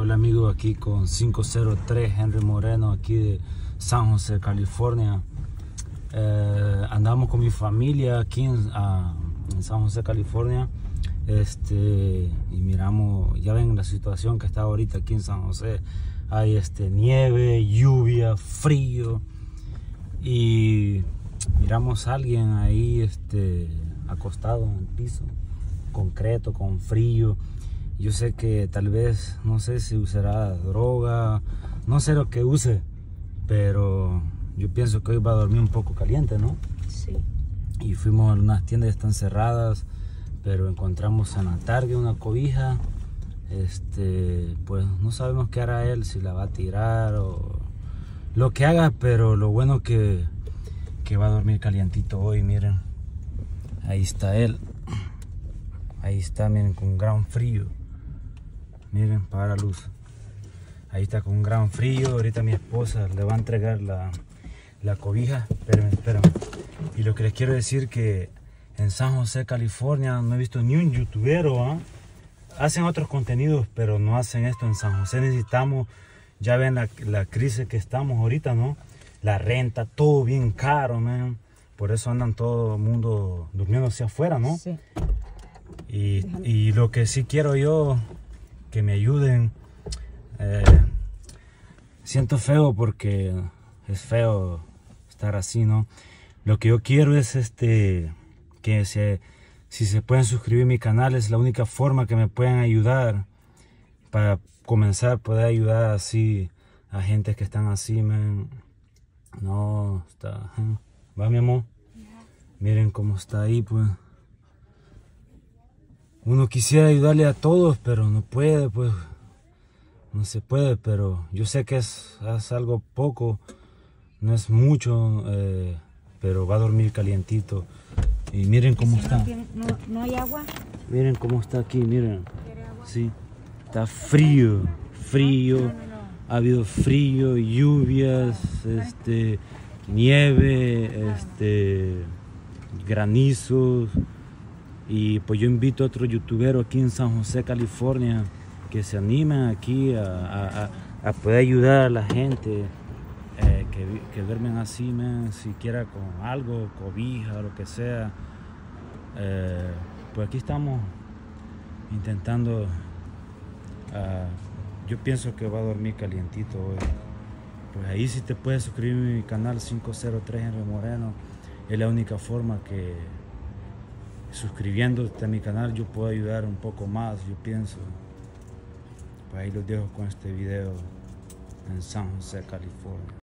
Hola amigo, aquí con 503 Henry Moreno, aquí de San José, California. Eh, andamos con mi familia aquí en, ah, en, San José, California. Este, y miramos, ya ven la situación que está ahorita aquí en San José. Hay este, nieve, lluvia, frío. Y miramos a alguien ahí este, acostado en el piso, concreto, con frío yo sé que tal vez, no sé si usará droga, no sé lo que use, pero yo pienso que hoy va a dormir un poco caliente, ¿no? Sí. Y fuimos a unas tiendas están cerradas, pero encontramos en la tarde una cobija. Este, pues no sabemos qué hará él, si la va a tirar o lo que haga, pero lo bueno que, que va a dormir calientito hoy, miren. Ahí está él. Ahí está, miren, con gran frío. Miren, para la luz. Ahí está con un gran frío. Ahorita mi esposa le va a entregar la, la cobija. Espérenme, espérenme. Y lo que les quiero decir que en San José, California, no he visto ni un youtuber. ¿ah? Hacen otros contenidos, pero no hacen esto en San José. Necesitamos, ya ven la, la crisis que estamos ahorita, ¿no? La renta, todo bien caro, man. Por eso andan todo el mundo durmiendo hacia afuera, ¿no? Sí. Y, y, lo que sí quiero yo que me ayuden. Eh, siento feo porque es feo estar así, ¿no? Lo que yo quiero es este que se, si se pueden suscribir a mi canal es la única forma que me puedan ayudar para comenzar a poder ayudar así a gente que están así, man. No, está. Va mi amor. Miren cómo está ahí, pues uno quisiera ayudarle a todos, pero no puede, pues no se puede, pero yo sé que es, es algo poco, no es mucho, eh, pero va a dormir calientito. Y miren cómo si está. No, tiene, no, no, hay agua? Miren cómo está aquí, miren. Sí, está frío, frío. Ha habido frío, lluvias, este, nieve, este, granizos. Y pues yo invito a otro youtuber aquí en San José, California, que se animen aquí a, a, a poder ayudar a la gente eh, que, que, duermen así, man, siquiera con algo, cobija lo que sea. Eh, pues aquí estamos intentando, uh, yo pienso que va a dormir calientito hoy. Pues ahí si te puedes suscribir a mi canal 503 Henry Moreno, es la única forma que suscribiéndote a mi canal yo puedo ayudar un poco más, yo pienso. Pues ahí los dejo con este video en San José, California.